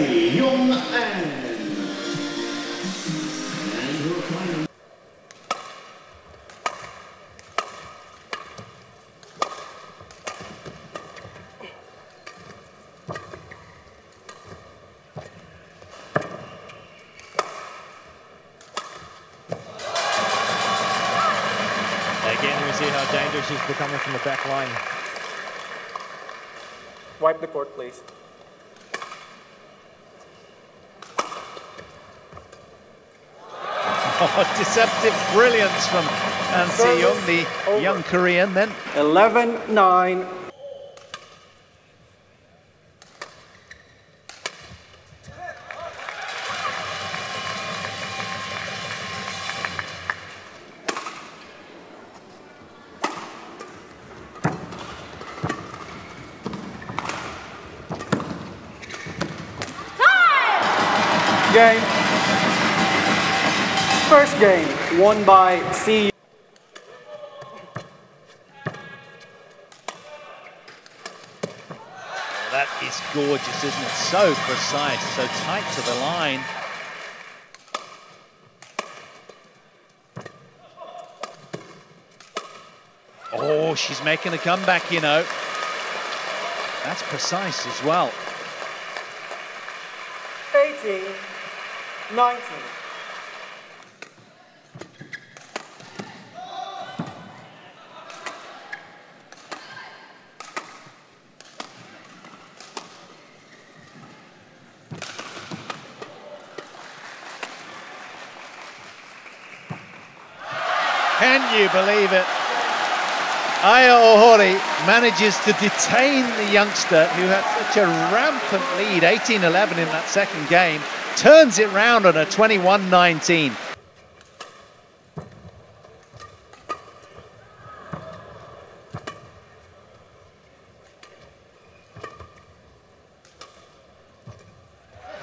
Young Again, we see how dangerous she's becoming from the back line. Wipe the court, please. Oh, deceptive brilliance from An Se-young, the over. young Korean then. 11-9. Game. First game won by C. That is gorgeous, isn't it? So precise, so tight to the line. Oh, she's making a comeback, you know. That's precise as well. 18, 19. Can you believe it? Aya Ohori manages to detain the youngster who had such a rampant lead, 18-11 in that second game, turns it round on a 21-19.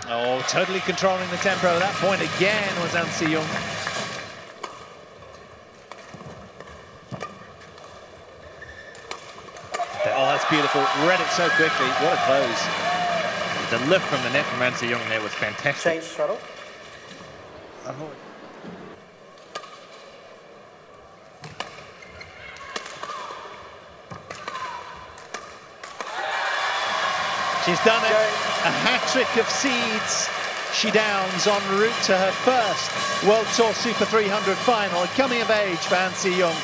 Oh, totally controlling the tempo at that point again was An Se-young. Oh, that's beautiful. Read it so quickly. What a close. The lift from the net from An Se-young there was fantastic. Change shuttle. She's done it. A hat-trick of seeds. She downs en route to her first World Tour Super 300 final. Coming of age for An Se-young.